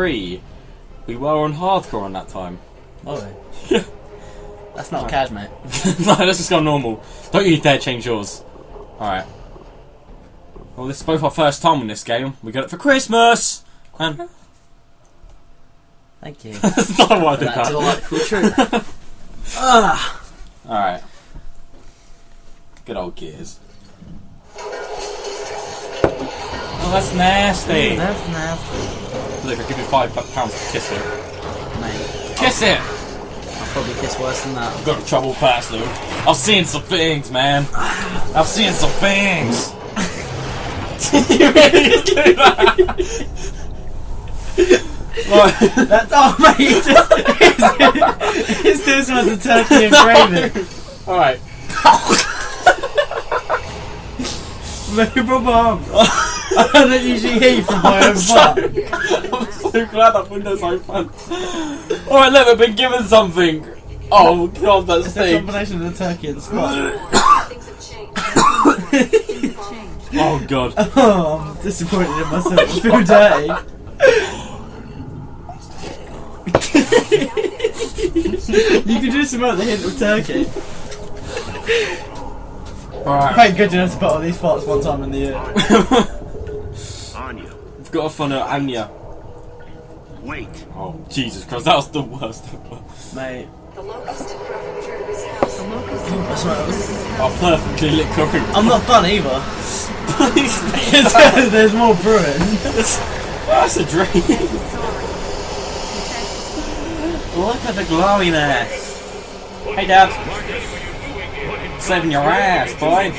three. We were on hardcore on that time. Oh, Yeah. that's not cash, mate. no, let's just go normal. Don't you dare change yours. Alright. Well, this is both our first time in this game. We got it for Christmas! And Thank you. that's not why I did That delightful truth. ah, Alright. Good old Gears. Oh, that's nasty. that's nasty, Look, I'll give you five pounds to kiss it. mate. Kiss it! I'll probably kiss worse than that. I've got a troubled past, Luke. I've seen some things, man. I've seen some things. you really do that? Right. That's oh, mate. He's just, he's doing some of the turkey and gravy. Alright. Move my arm. I don't usually hear you from my own I'm butt. I'm so glad that window's open. Alright, look, we've been given something. Oh god, that's It's a thing. combination of the turkey and squash. Things have changed. Things have changed. Oh god. Oh, I'm disappointed in myself. I feel dirty. you can just smell the hint of turkey. Alright. Thank goodness I put all these farts one time in the year. Anya, We've got a fun uh, Anya. wait. Oh, Jesus Christ, that was the worst ever. Mate, The locust had broken through his house. The locust had I swear Oh, perfectly lit curry. I'm not done either. Please, mate. There's more brewing. That's a dream. Look at the glowiness. Hey, Dad. Saving your ass, boy.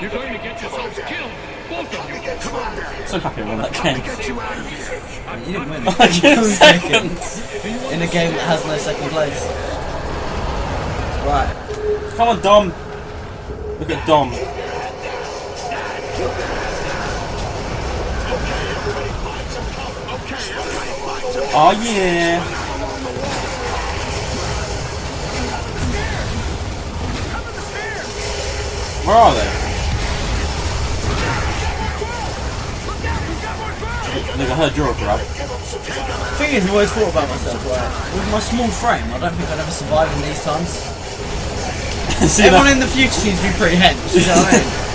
You're going to get yourselves killed, both of you. So happy I won that game. Um, you didn't win I get it. second. In a game that has no second place. Right. Come on, Dom. Look at Dom. Oh yeah. Where are they? Look, I heard your grab. The thing is, I've always thought about myself, right? With my small frame, I don't think I'd ever survive in these times. See Everyone that? in the future seems to be pretty hench, you know what I mean?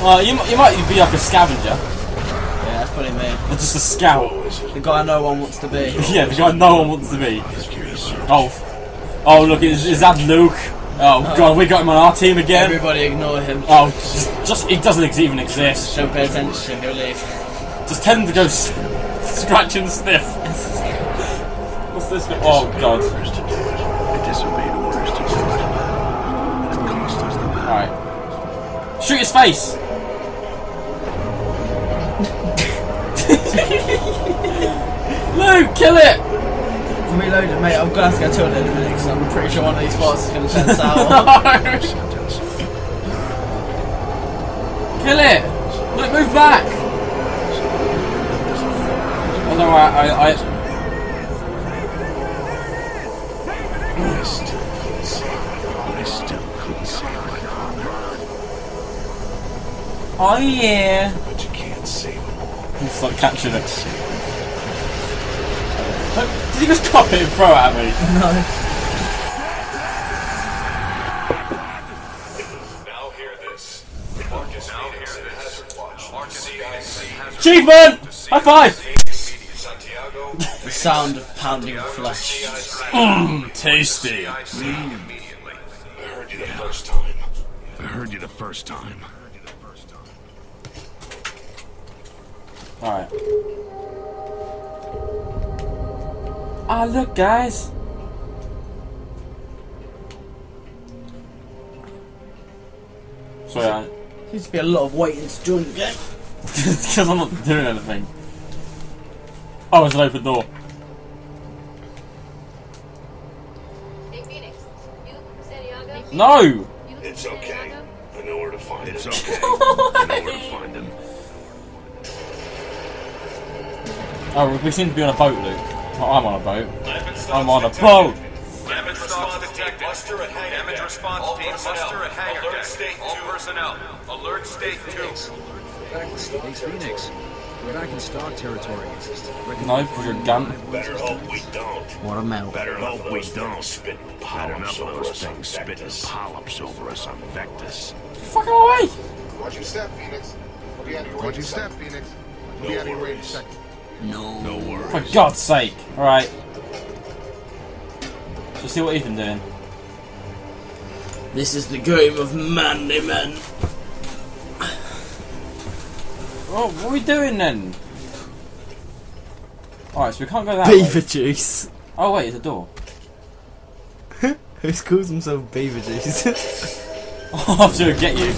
Well, you, you might be like a scavenger, Yeah, that's probably me. or just a scout. The guy no one wants to be. Yeah, the guy no one wants to be. Oh, oh look, is, is that Luke? Oh, oh god, we got him on our team again. Everybody ignore him. Oh, just, just he doesn't ex- even exist. Don't pay attention, he'll leave. Just tell him to go s- scratch and sniff. What's this? go- Oh god. Orders to do it. I disobeyed orders to do it. It cost us the battle. Alright. Shoot his face! Luke, kill it! I'm reloading, mate. I'm gonna have to go to toilet in a minute because I'm pretty sure one of these farts is gonna turn sour. Sentence. Kill it! Look, move back! Couldn't save my father. oh yeah! But you can't save them all. He's like catching it. Save them. Don't- Did he just cop it and throw it at me? no. Now hear this. Marcus Fenix and Hazard Watch. Marcus CIC. Achievement! High five! Santiago. The sound of pounding flesh. Mmm, tasty. Immediately. I heard you the first time. I heard you the first time. Alright. Ah, look, guys. So, I, Seems to be a lot of waiting to join the game. because I'm not doing anything. Oh, it's an open door. No! It's okay. I know where to find It's it. okay. I know where to find him. Oh, we seem to be on a boat, Luke. Oh, I'm on a boat. I'm on a boat! Damage response detected. Muster at hangar Damage response All team, muster at hangar Alert state All two. personnel, alert state two. Hey, Fenix. We're back in Stark territory. No, because you're a gun. Better hope we don't. What a melt. Better hope we don't. Better Spit enough polyps over those us on things spitting Vectes. polyps over us on Vectes. Fucking away! Watch your step, Fenix. We'll be out of your. Watch your step. Fenix. We'll be out of your way in a second. No. No worries. For God's sake. Alright. So see what Ethan doing. This is the game of manly men. Oh, what are we doing then? Alright, so we can't go that way. Beaver juice. Oh wait, it's a door. Who calls himself Beaver juice? I'll have to get you.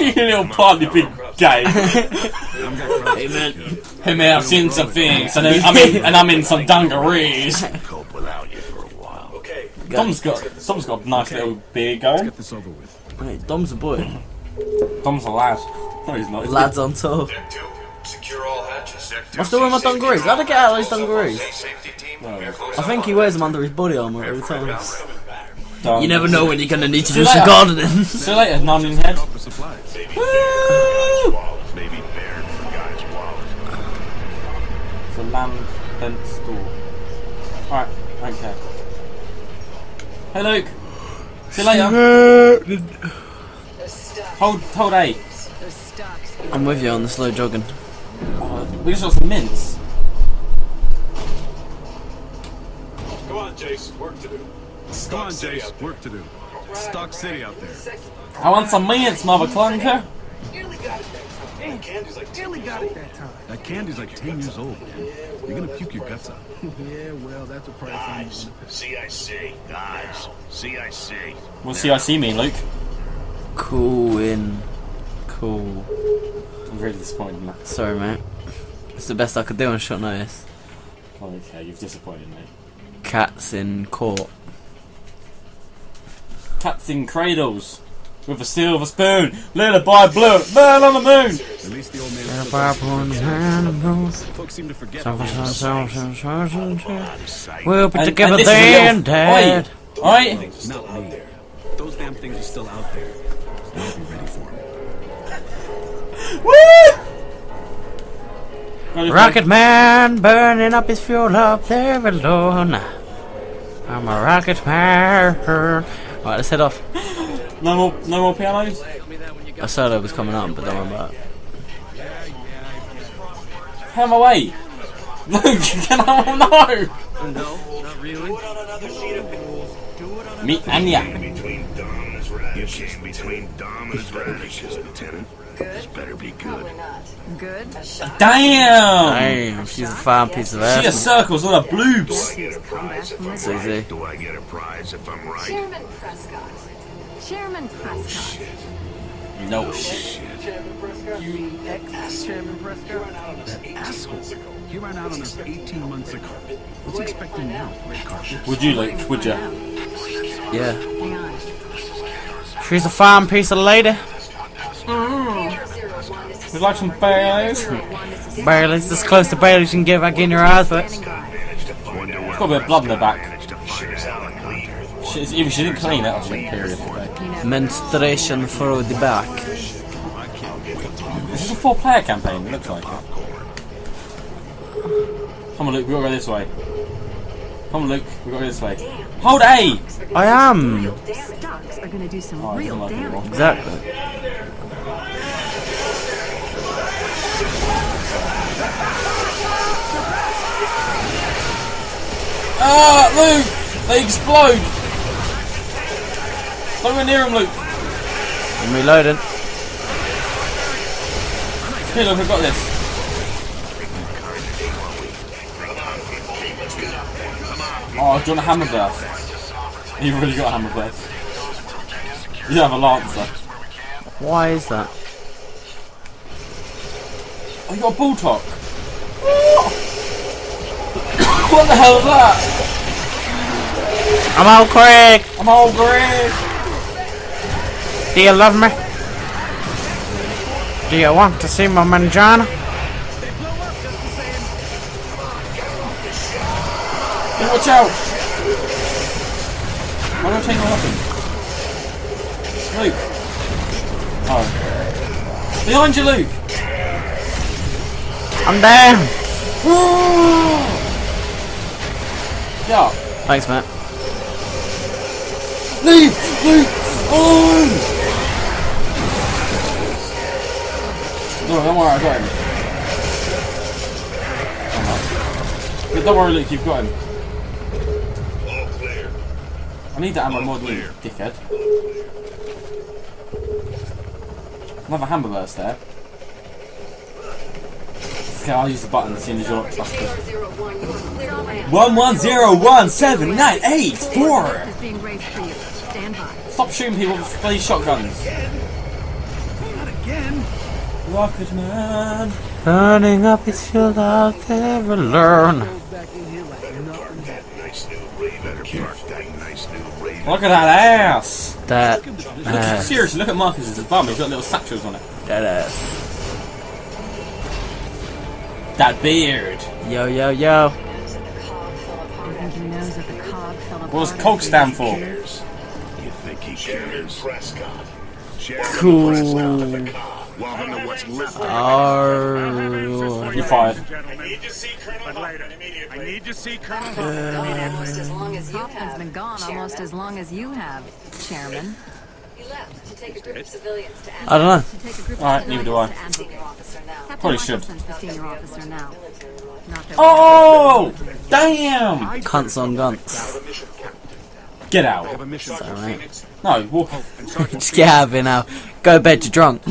you little partly big gay. hey man. Hey man, I've seen some things, and I'm in, and I'm in some dungarees. Cope without you for a while. Okay. Dom's got, Dom's got a nice little beard going. Let's Get this over with. Wait, Dom's a boy. Dom's a lad. No, he's not. Lads on tour. Deck two. Secure all I'm still wearing my safety dungarees. How'd I get out of those dungarees? Safety. Well, I think he wears them under his body armour every time. times. You never know when you're gonna need to See do you some gardening. See you later, none in head. Woo! Maybe Baird forgot his wallet. It's a land bent store. Alright, okay. Hey Luke. See you later. Hold, hold A. Those stocks. I'm with you on the slow jogging. Oh, we just got some mints. Come on, Jace. Work to do. Come on, Jace. Work to do. Stock City out there. I want some mints, mother clunker. Hey, Candy's like Nearly got it that time. That candy's like 10 years old, man. You're gonna puke your guts out. Yeah, well, that's a price I'm Guys, CIC. Guys, CIC. What's CIC mean, Luke? Cool in. Cool. I'm really disappointed in that. Sorry, mate. It's the best I could do on short notice. Okay, you've disappointed me. Cats in court. Cats in cradles. With a silver spoon. Little boy blue. Man on the moon. At least the old man. Folks seem to forget. We'll be And- together and this is a then, little- Dad. Oi! Oi! Not me. Those damn things are still out there. And I'll be ready for them. Woo! Rocket Man burning up his fuel up there alone. I'm a rocket man. Right, let's head off. No more, no more pianos? A solo was coming up, but don't worry about it. How am I away? Luke, can I no? No, not really. Me and ya. Between Dom and his radishes. Between Dom and his radishes, Lieutenant. This better be good. Good. Damn! Damn, she's a fine piece of She has circles on her bloobs. I get a prize if I'm easy. right. Do I get a prize if I'm right? Chairman Prescott. Chairman Prescott. No shit. You ex-Chairman Prescott? That asshole. He ran out on us 18 months ago. What's expecting now? Red carpet? Would you, Luke? Would you? Yeah. She's a fine piece of lady. Would like some Baileys? Bailey's as close to Bailey you can get back in your eyes, but It's Got a bit of blood in the back. managed to find Alan She, either she didn't clean it or she didn't period menstruation through the back. This is a four-player campaign. It looks like it. Come on, Luke. We gotta go this way. Come on, Luke. We gotta go this way. Hold A. I am. Stocks are gonna do some Oh, real damage. like Exactly. Ah, Luke! They explode. Don't go near him, Luke. I'm reloading. Here, Luke. I've got this. Oh, do you want a Hammerburst? You've really got a Hammerburst. You have a lancer. Why is that? Oh, you got a Boltok. what the hell is that? I'm out, Craig. I'm all green. Do you love me? Do you want to see my manjana? Hey, watch out! I'm gonna change my weapon. Luke. Oh. Behind you, Luke! I'm down. Yeah. Thanks, Matt. Leave! Leave! Oh! No, don't worry, I got him. Oh, no. But don't worry, Luke, you've got him. All clear. I need that ammo more than you, dickhead. Another Hammerburst there. Okay, I'll use the button as soon as you're. One one zero one seven nine eight four. Is being raised for you. Stand by. Stop shooting people with bloody shotguns. Again. Rocket man. Burning up his field out there alone. Goes back in here like nothing happened. Nice new Raven. Park that nice new Raven. Look at that ass. That Look, ass. seriously, look at Marcus's bum. He's got little satchels on it. That ass. That beard. Yo, yo, yo. I think he knows that the COG fell apart. What does COG stand for? You think he cares? Prescott. Cool. Welcome to what's left. Oh. You're fired. Need to see Colonel I need to see Colonel Almost as long as you been gone almost as long as you have, Chairman. He left to take a group of civilians to I don't know. To take a group Alright, neither do I. civilians to Senior officer now. Captain Probably should. Senior officer now. Not that Oh! Damn! Cunts on guns. Get I out. have a mission for Alright. No, walk. Just get out of here now. Go to bed, you're drunk.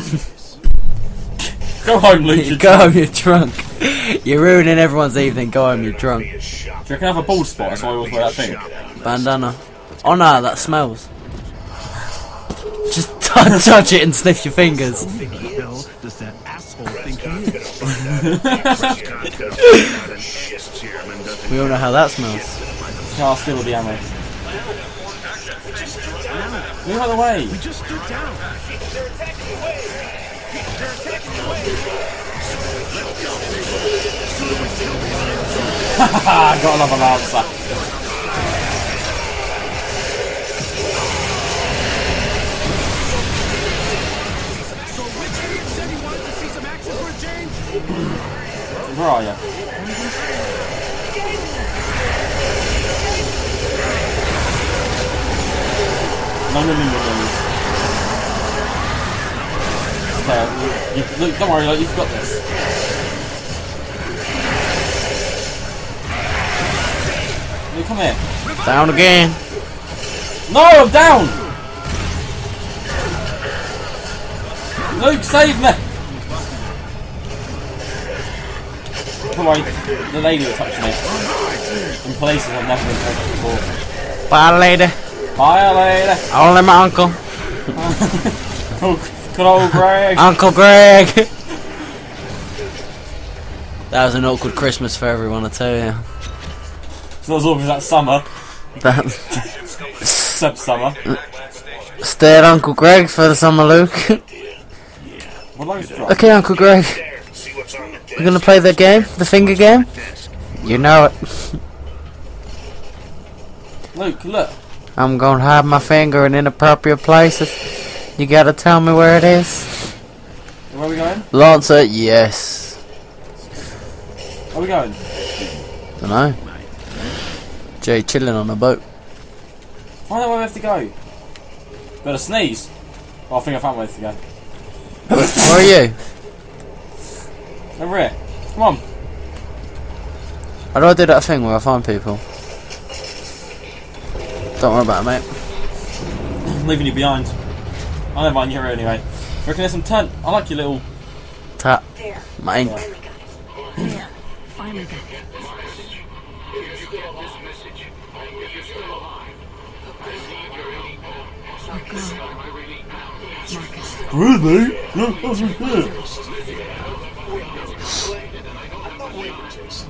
Go home, Luke. You're Go drunk. home, you're drunk. You're ruining everyone's evening. Go home, you're drunk. Do you reckon I have a bald spot? That's why I always wear that thing. Bandana. Oh no, that smells. Touch it and sniff your fingers. Who the hell does that asshole think he? We all know how that smells. Can't steal the ammo. Move out of the way. We just stood down. Ah, got another lancer. Where are you? No, no, no, no, no. Okay, you, look, don't worry, you've got this. Luke, come here. Down again. No, I'm down! Luke, save me! Don't the lady was touching it. In places I've never been touched before. Bye, lady. Bye, lady. Only my uncle. Oh, good old Greg. Uncle Greg. that was an awkward Christmas for everyone, I tell you. It's not as awkward as that summer. That, Except summer. stay at Uncle Greg's for the summer, Luke. What like okay, Uncle Greg. See what's on the desk. We're gonna play the game, the finger game. You know it. Luke, look. I'm gonna hide my finger in inappropriate places. You gotta tell me where it is. Where are we going? Lancer, uh, yes. Where are we going? Dunno. Jay chilling on a boat. Find out where we have to go. Got a sneeze. Oh, I think I found where to go. Where are you? Over here. Come on. How do I do that thing where I find people? Don't worry about it, mate. I'm leaving you behind. I never mind, you're here anyway. Reckon there's some turn. I like your little. Tap. My ink. There. Finally got it.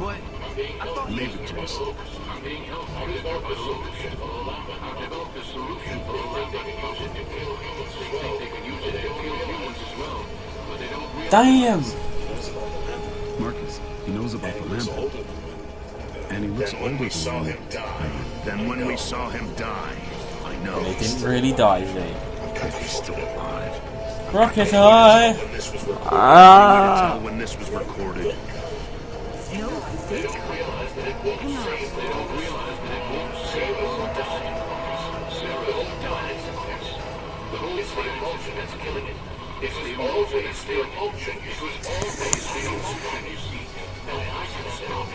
God. Marcus. Really? Look, what's in here? Leave it, Jason. Damn. Marcus, he knows about the lamp. And he looks Then when older we saw him die, then when we saw him die, I know. He didn't really die, did he? He's still alive. Rocket Eye! When this was recorded, Ah. when this was recorded. Emotion that's killing it. It's the emotion. It's the emotion. It was always the emotion. You see, now I can stop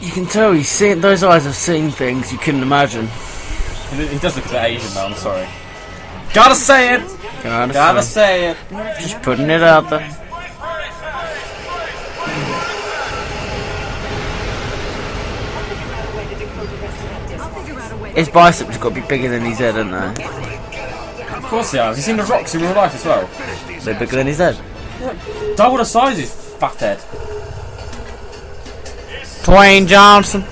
it. You can tell he's seen those eyes have seen things you couldn't imagine. He he does look a bit Asian though, I'm sorry. Gotta say it! Gotta, Gotta say. say it! Just putting it out there. His biceps got to be bigger than his head, haven't they? Of course they are. Have you seen the rocks in real life as well? They're bigger than his head. Double the size of his fat head. Dwayne Johnson.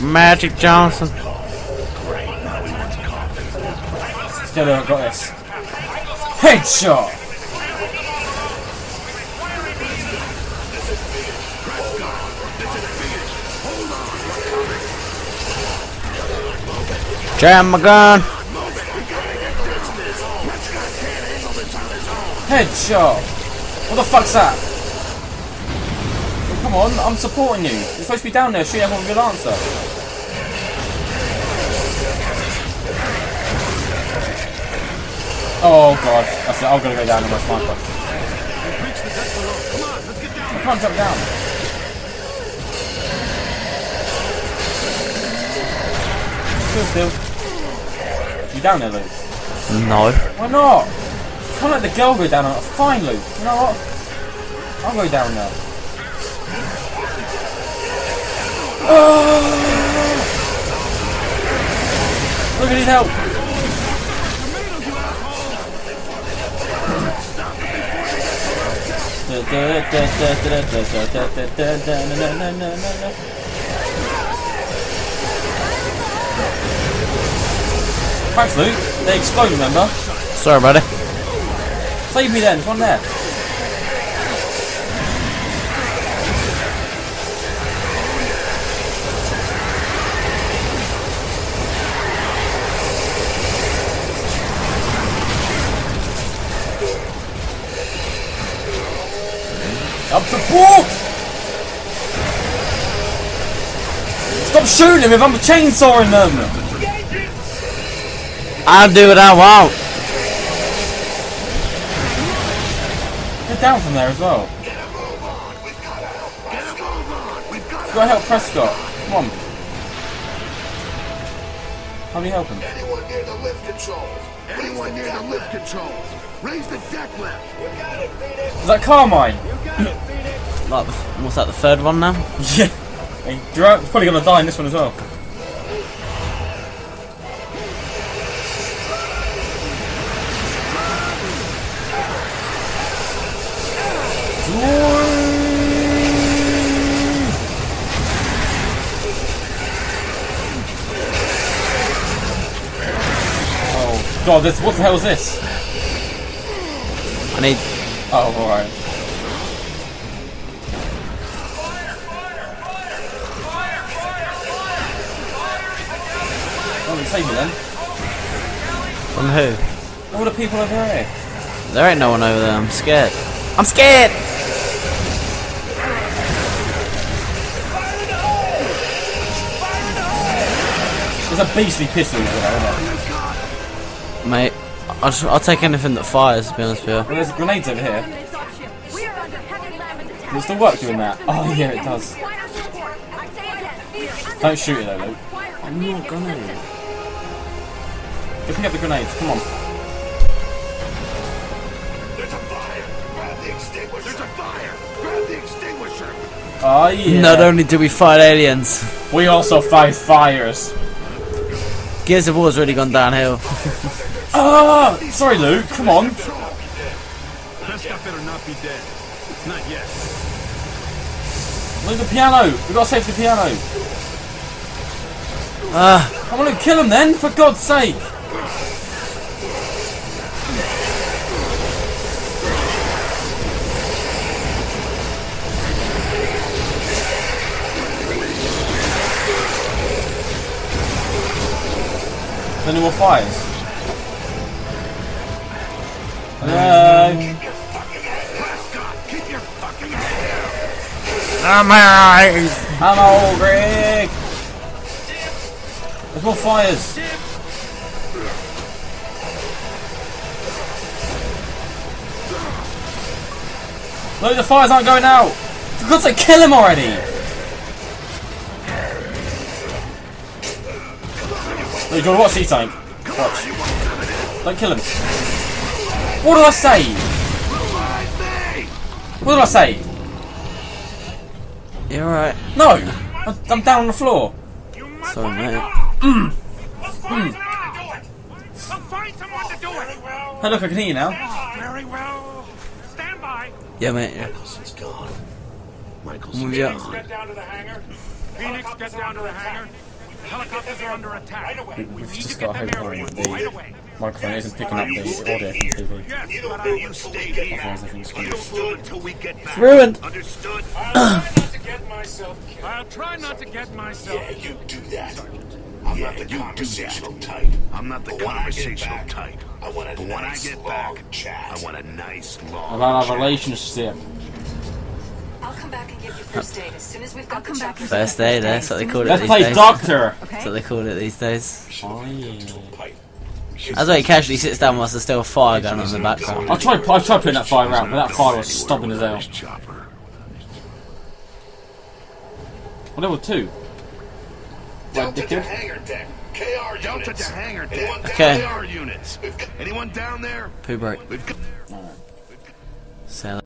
Magic Johnson. Still haven't got this. Headshot! Jam my gun. Headshot! What the fuck's that? Well, come on, I'm supporting you. You're supposed to be down there shooting everyone with your answer. Oh god, that's it. I'm gonna go down in my sniper. I can't jump down. Still, still. You down there, Luke? No. Why not? Can't let the girl go down. on it. Fine, Luke. You know what? I'll go down there. Ah! Look at his help. Thanks, Luke. They explode, remember? Sorry, buddy. Save me then, there's one there. Up to port! Stop shooting him if I'm chainsawing them! I'll do what I want. Down from there as well. Go help Prescott. Come on. How do you help him? Anyone near the lift controls? Anyone near the lift controls, raise the deck lift. Is that Carmine? Like, the, what's that? The third one now? Yeah. He's probably gonna die in this one as well. Oh god, this what the hell is this? I need. Oh alright. Oh, then save me then. From who? All the people over here. There ain't no one over there. I'm scared. I'm scared! There's a beastly pistol as well, isn't there? Mate, I'll, just, I'll take anything that fires, to be honest with you. Well, there's grenades over here. Does it still work doing that? Oh yeah, it does. Don't shoot it though, Luke. I'm not gonna. Go pick up the grenades, come on. There's a fire. Grab the extinguisher. There's a fire. Grab the extinguisher. Oh yeah. Not only do we fight aliens, We also fight fires. Gears of War's really gone downhill. Ah! Sorry, Luke. Come on. Prescott better not be dead. Not yet. Look the piano. We gotta save the piano. Ah, Come on, Luke. Kill him then, for God's sake. Then more fires. Hello. Prescott, keep your fucking head down. ah, my eyes. Ammo, Greg! There's more fires! Look, the fires aren't going out! For God's sake, kill him already! Look, you wanna watch these something? Watch. Don't kill him. What did I say? What did I say? You alright? No! I'm- I'm down on the floor. Sorry, mate. Mm. Find someone to do it! Hey, look, I can hear you now. Very well. Stand by. Yeah, mate. Yeah. Michaelson's gone. Michael's Move you up. gone. Get down to the hangar. Fenix, get down to the hangar. Helicopters are under attack. Right away. We've just got to hope on the microphone isn't picking up the audio from TV. Yes, You but don't I you stay here. Otherwise, everything's screwed. Until we get back. ruined. Understood? I'll try not to get myself killed. I'll try not to get myself Yeah, you do that. I'm Yeah, not the you do conversational that. type. I'm not the But when I get conversational back, type. I want a But when I nice get long back, chat. I want a nice long About our relationship. I'll come back and give you first aid as soon as we've got the chopper. First aid, eh? that's what they call it Let's these play days. Doctor! That's what they call it these days. Oh, yeah. That's why he casually sits down whilst there's still a fire going on in the background. I tried, I tried putting that fire out, but that fire was stubborn as hell. Chopper. Well, level 2. Delta to dickhead. hangar deck. KR Delta units. hangar deck. Okay. KR units. Anyone down there? Poo break. We've got So